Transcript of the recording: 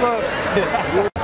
Look.